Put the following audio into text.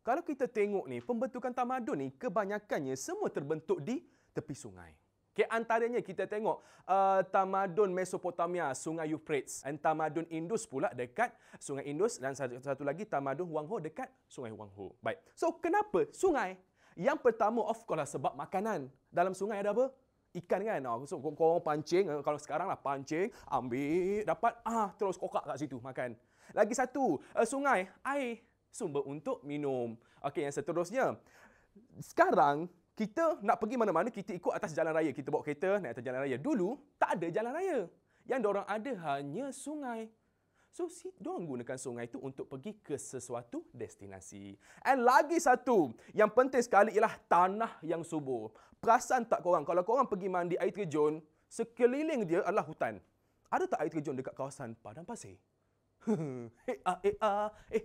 kalau kita tengok ni, pembentukan tamadun ni kebanyakannya semua terbentuk di tepi sungai. Okay, antaranya kita tengok uh, tamadun Mesopotamia, Sungai Euphrates, dan tamadun Indus pula dekat Sungai Indus dan satu, satu lagi tamadun Huang Ho dekat Sungai Huang Ho. Baik. So, kenapa sungai? Yang pertama of course lah sebab makanan. Dalam sungai ada apa? Ikan kan. Oh, so, korang pancing, eh, kalau sekarang lah pancing, ambil, dapat, ah terus kokak kat situ makan. Lagi satu, uh, sungai, air sumber untuk minum. Okey, yang seterusnya. Sekarang kita nak pergi mana-mana kita ikut atas jalan raya. Kita bawa kereta naik atas jalan raya. Dulu tak ada jalan raya. Yang orang ada hanya sungai. So, si diorang gunakan sungai itu untuk pergi ke sesuatu destinasi. And lagi satu, yang penting sekali ialah tanah yang subur. Perasan tak korang, kalau korang pergi mandi air terjun, sekeliling dia adalah hutan. Ada tak air terjun dekat kawasan Padang Pasir? eh, ah, eh, ah, eh,